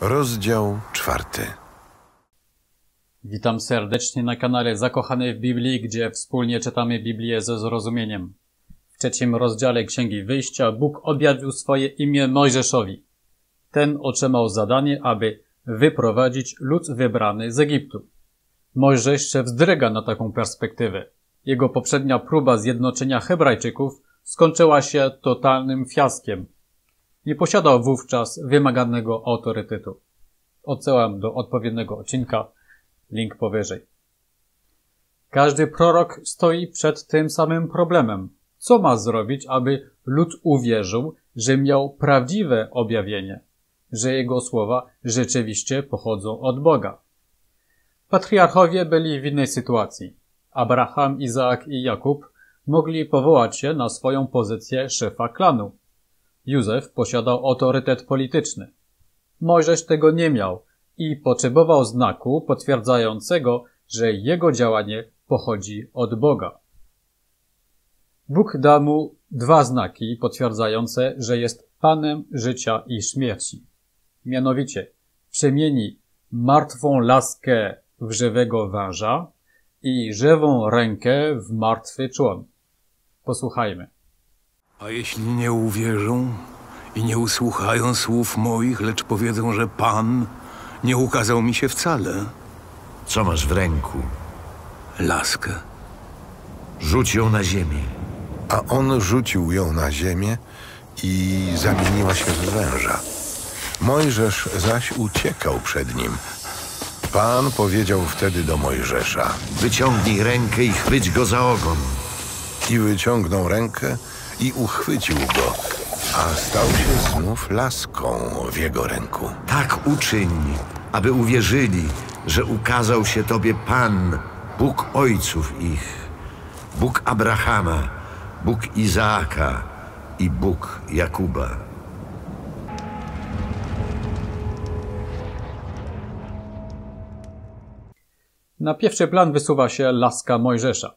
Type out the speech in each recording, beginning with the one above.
Rozdział czwarty. Witam serdecznie na kanale Zakochany w Biblii, gdzie wspólnie czytamy Biblię ze zrozumieniem. W trzecim rozdziale Księgi Wyjścia Bóg objawił swoje imię Mojżeszowi. Ten otrzymał zadanie, aby wyprowadzić lud wybrany z Egiptu. Mojżesz się wzdryga na taką perspektywę. Jego poprzednia próba zjednoczenia Hebrajczyków skończyła się totalnym fiaskiem. Nie posiadał wówczas wymaganego autorytetu. Odsyłam do odpowiedniego odcinka, link powyżej. Każdy prorok stoi przed tym samym problemem. Co ma zrobić, aby lud uwierzył, że miał prawdziwe objawienie, że jego słowa rzeczywiście pochodzą od Boga? Patriarchowie byli w innej sytuacji. Abraham, Izaak i Jakub mogli powołać się na swoją pozycję szefa klanu. Józef posiadał autorytet polityczny. Mojżesz tego nie miał i potrzebował znaku potwierdzającego, że jego działanie pochodzi od Boga. Bóg da mu dwa znaki potwierdzające, że jest Panem życia i śmierci. Mianowicie przemieni martwą laskę w żywego węża i żywą rękę w martwy człon. Posłuchajmy. A jeśli nie uwierzą i nie usłuchają słów moich, lecz powiedzą, że Pan nie ukazał mi się wcale, Co masz w ręku? laskę, Rzuć ją na ziemię. A on rzucił ją na ziemię i zamieniła się w węża. Mojżesz zaś uciekał przed nim. Pan powiedział wtedy do Mojżesza Wyciągnij rękę i chwyć go za ogon. i wyciągnął rękę i uchwycił go, a stał się znów laską w jego ręku. Tak uczyń, aby uwierzyli, że ukazał się Tobie Pan, Bóg ojców ich, Bóg Abrahama, Bóg Izaaka i Bóg Jakuba. Na pierwszy plan wysuwa się laska Mojżesza.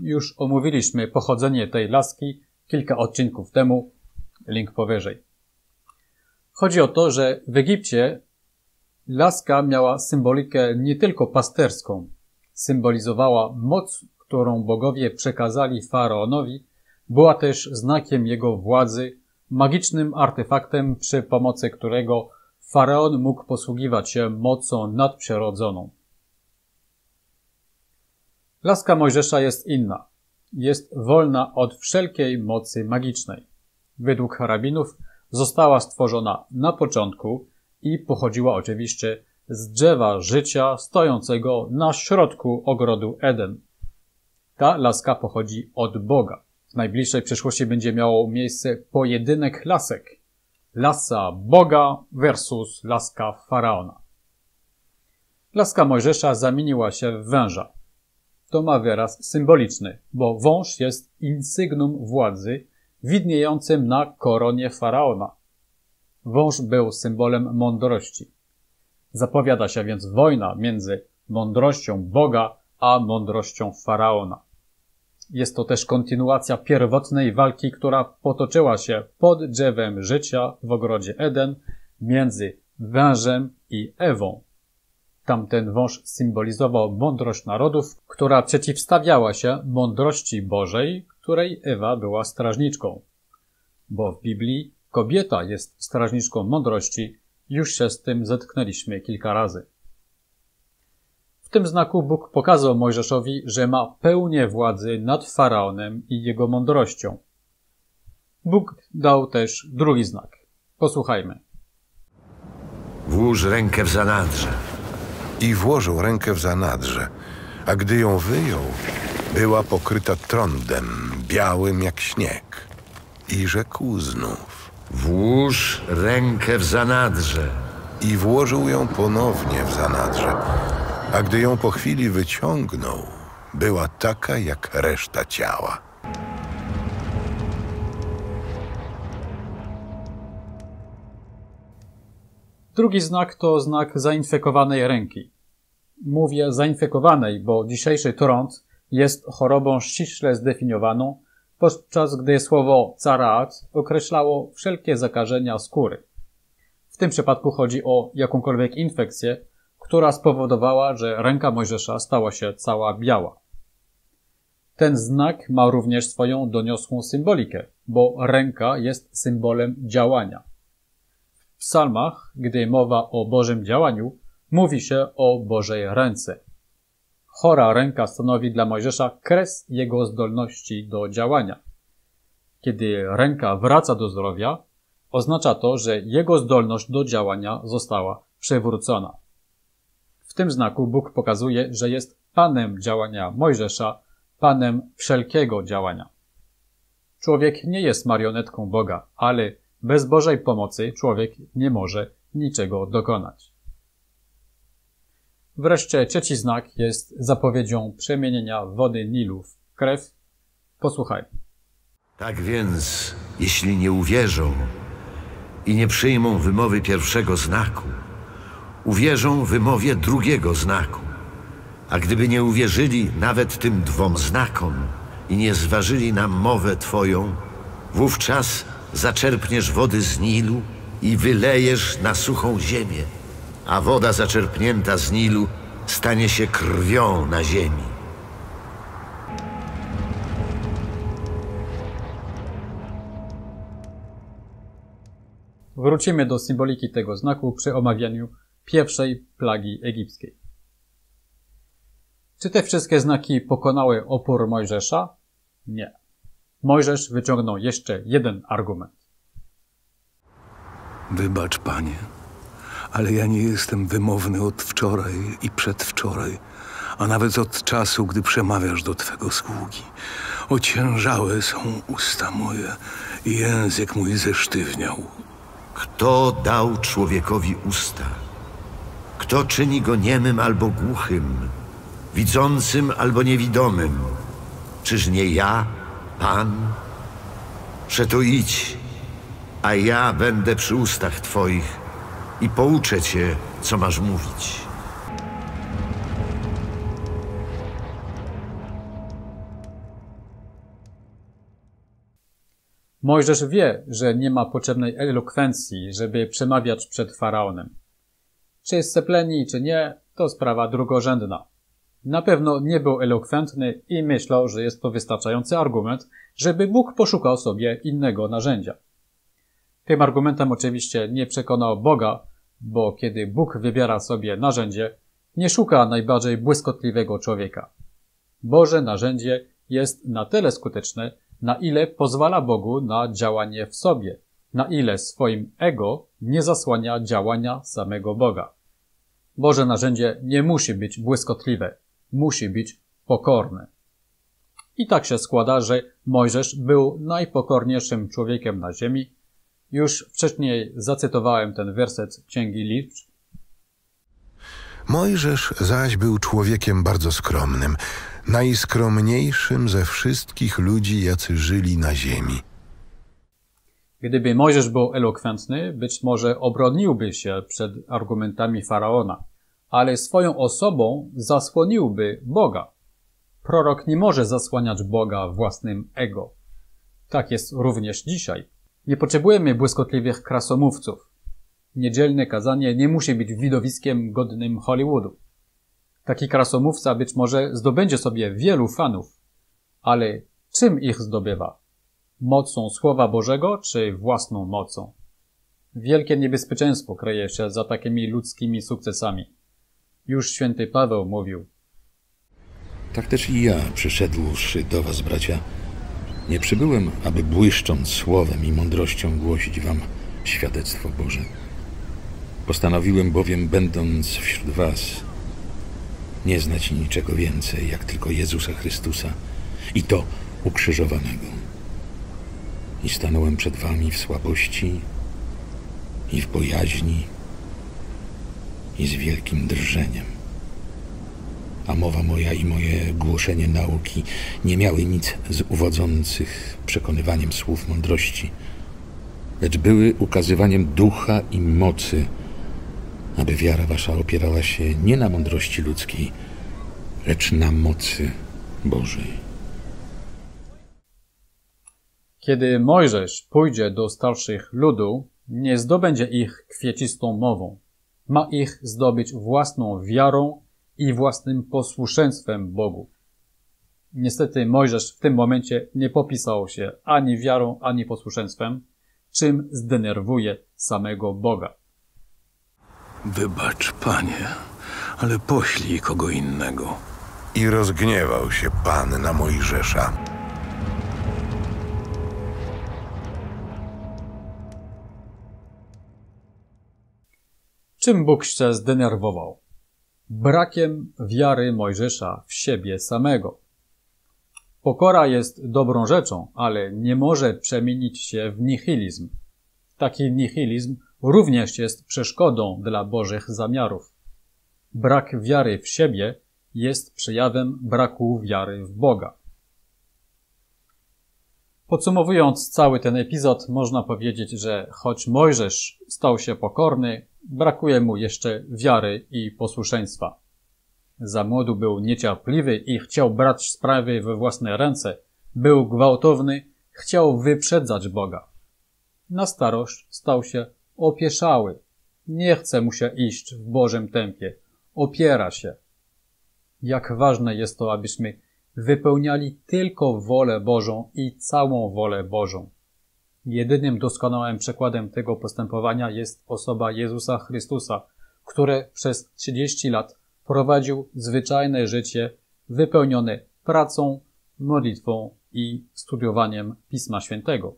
Już omówiliśmy pochodzenie tej laski kilka odcinków temu, link powyżej. Chodzi o to, że w Egipcie laska miała symbolikę nie tylko pasterską. Symbolizowała moc, którą bogowie przekazali faraonowi, była też znakiem jego władzy, magicznym artefaktem, przy pomocy którego faraon mógł posługiwać się mocą nadprzyrodzoną. Laska Mojżesza jest inna. Jest wolna od wszelkiej mocy magicznej. Według rabinów została stworzona na początku i pochodziła oczywiście z drzewa życia stojącego na środku ogrodu Eden. Ta laska pochodzi od Boga. W najbliższej przyszłości będzie miało miejsce pojedynek lasek. Lasa Boga versus laska Faraona. Laska Mojżesza zamieniła się w węża. To ma wyraz symboliczny, bo wąż jest insygnum władzy widniejącym na koronie faraona. Wąż był symbolem mądrości. Zapowiada się więc wojna między mądrością Boga a mądrością faraona. Jest to też kontynuacja pierwotnej walki, która potoczyła się pod drzewem życia w ogrodzie Eden między wężem i Ewą. Tamten wąż symbolizował mądrość narodów, która przeciwstawiała się mądrości Bożej, której Ewa była strażniczką. Bo w Biblii kobieta jest strażniczką mądrości, już się z tym zetknęliśmy kilka razy. W tym znaku Bóg pokazał Mojżeszowi, że ma pełnię władzy nad faraonem i jego mądrością. Bóg dał też drugi znak. Posłuchajmy. Włóż rękę w zanadrze. I włożył rękę w zanadrze, a gdy ją wyjął, była pokryta trądem, białym jak śnieg. I rzekł znów. Włóż rękę w zanadrze. I włożył ją ponownie w zanadrze, a gdy ją po chwili wyciągnął, była taka jak reszta ciała. Drugi znak to znak zainfekowanej ręki. Mówię zainfekowanej, bo dzisiejszy trąd jest chorobą ściśle zdefiniowaną, podczas gdy słowo caraat określało wszelkie zakażenia skóry. W tym przypadku chodzi o jakąkolwiek infekcję, która spowodowała, że ręka Mojżesza stała się cała biała. Ten znak ma również swoją doniosłą symbolikę, bo ręka jest symbolem działania. W psalmach, gdy mowa o Bożym działaniu, mówi się o Bożej ręce. Chora ręka stanowi dla Mojżesza kres jego zdolności do działania. Kiedy ręka wraca do zdrowia, oznacza to, że jego zdolność do działania została przywrócona. W tym znaku Bóg pokazuje, że jest Panem działania Mojżesza, Panem wszelkiego działania. Człowiek nie jest marionetką Boga, ale bez Bożej pomocy człowiek nie może niczego dokonać. Wreszcie trzeci znak jest zapowiedzią przemienienia wody Nilu w krew. Posłuchaj. Tak więc, jeśli nie uwierzą i nie przyjmą wymowy pierwszego znaku, uwierzą wymowie drugiego znaku. A gdyby nie uwierzyli nawet tym dwom znakom i nie zważyli na mowę Twoją, wówczas zaczerpniesz wody z Nilu i wylejesz na suchą ziemię, a woda zaczerpnięta z Nilu stanie się krwią na ziemi. Wrócimy do symboliki tego znaku przy omawianiu pierwszej plagi egipskiej. Czy te wszystkie znaki pokonały opór Mojżesza? Nie. Mojżesz wyciągnął jeszcze jeden argument. Wybacz, panie, ale ja nie jestem wymowny od wczoraj i przedwczoraj, a nawet od czasu, gdy przemawiasz do twego sługi. Ociężałe są usta moje i język mój zesztywniał. Kto dał człowiekowi usta? Kto czyni go niemym albo głuchym, widzącym albo niewidomym? Czyż nie ja, Pan? Przeto idź, a ja będę przy ustach Twoich i pouczę Cię, co masz mówić. Mojżesz wie, że nie ma potrzebnej elokwencji, żeby przemawiać przed faraonem. Czy jest sepleni, czy nie, to sprawa drugorzędna. Na pewno nie był elokwentny i myślał, że jest to wystarczający argument, żeby Bóg poszukał sobie innego narzędzia. Tym argumentem oczywiście nie przekonał Boga, bo kiedy Bóg wybiera sobie narzędzie, nie szuka najbardziej błyskotliwego człowieka. Boże narzędzie jest na tyle skuteczne, na ile pozwala Bogu na działanie w sobie, na ile swoim ego nie zasłania działania samego Boga. Boże narzędzie nie musi być błyskotliwe, musi być pokorne. I tak się składa, że Mojżesz był najpokorniejszym człowiekiem na ziemi. Już wcześniej zacytowałem ten werset Księgi Liczb. Mojżesz zaś był człowiekiem bardzo skromnym, najskromniejszym ze wszystkich ludzi, jacy żyli na ziemi. Gdyby Mojżesz był elokwentny, być może obroniłby się przed argumentami faraona, ale swoją osobą zasłoniłby Boga. Prorok nie może zasłaniać Boga własnym ego. Tak jest również dzisiaj. Nie potrzebujemy błyskotliwych krasomówców. Niedzielne kazanie nie musi być widowiskiem godnym Hollywoodu. Taki krasomówca być może zdobędzie sobie wielu fanów, ale czym ich zdobywa? Mocą Słowa Bożego czy własną mocą? Wielkie niebezpieczeństwo kryje się za takimi ludzkimi sukcesami. Już święty Paweł mówił. Tak też i ja, przyszedłszy do was, bracia, nie przybyłem, aby błyszcząc słowem i mądrością głosić wam świadectwo Boże. Postanowiłem bowiem, będąc wśród was, nie znać niczego więcej, jak tylko Jezusa Chrystusa i to ukrzyżowanego. I stanąłem przed wami w słabości i w bojaźni i z wielkim drżeniem. A mowa moja i moje głoszenie nauki nie miały nic z uwodzących przekonywaniem słów mądrości, lecz były ukazywaniem ducha i mocy, aby wiara wasza opierała się nie na mądrości ludzkiej, lecz na mocy Bożej. Kiedy Mojżesz pójdzie do starszych ludu, Nie zdobędzie ich kwiecistą mową. Ma ich zdobyć własną wiarą i własnym posłuszeństwem Bogu. Niestety Mojżesz w tym momencie nie popisał się ani wiarą, ani posłuszeństwem, czym zdenerwuje samego Boga. Wybacz, panie, ale poślij kogo innego. I rozgniewał się Pan na Mojżesza. Czym Bóg się zdenerwował? Brakiem wiary Mojżesza w siebie samego. Pokora jest dobrą rzeczą, ale nie może przemienić się w nihilizm. Taki nihilizm również jest przeszkodą dla Bożych zamiarów. Brak wiary w siebie jest przejawem braku wiary w Boga. Podsumowując cały ten epizod, można powiedzieć, że choć Mojżesz stał się pokorny, brakuje mu jeszcze wiary i posłuszeństwa. Za młodu był niecierpliwy i chciał brać sprawy we własne ręce. Był gwałtowny, chciał wyprzedzać Boga. Na starość stał się opieszały. Nie chce mu się iść w Bożym tempie. Opiera się. Jak ważne jest to, abyśmy wypełniali tylko wolę Bożą i całą wolę Bożą. Jedynym doskonałym przykładem tego postępowania jest osoba Jezusa Chrystusa, który przez 30 lat prowadził zwyczajne życie wypełnione pracą, modlitwą i studiowaniem Pisma Świętego.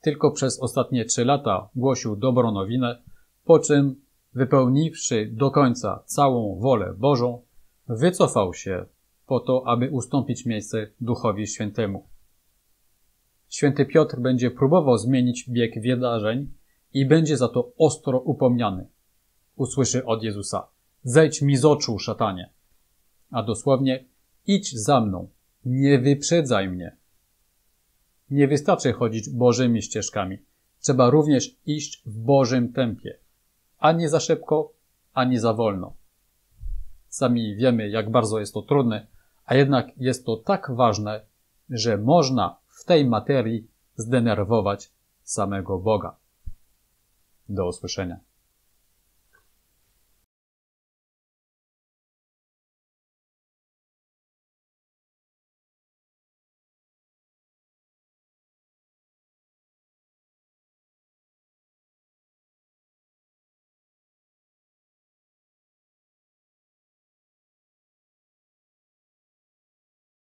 Tylko przez ostatnie trzy lata głosił dobrą nowinę, po czym, wypełniwszy do końca całą wolę Bożą, wycofał się po to, aby ustąpić miejsce Duchowi Świętemu. Święty Piotr będzie próbował zmienić bieg wydarzeń i będzie za to ostro upomniany. Usłyszy od Jezusa: Zejdź mi z oczu, szatanie. A dosłownie: Idź za mną, nie wyprzedzaj mnie. Nie wystarczy chodzić Bożymi ścieżkami. Trzeba również iść w Bożym tempie. Ani za szybko, ani za wolno. Sami wiemy, jak bardzo jest to trudne, a jednak jest to tak ważne, że można w tej materii zdenerwować samego Boga. Do usłyszenia.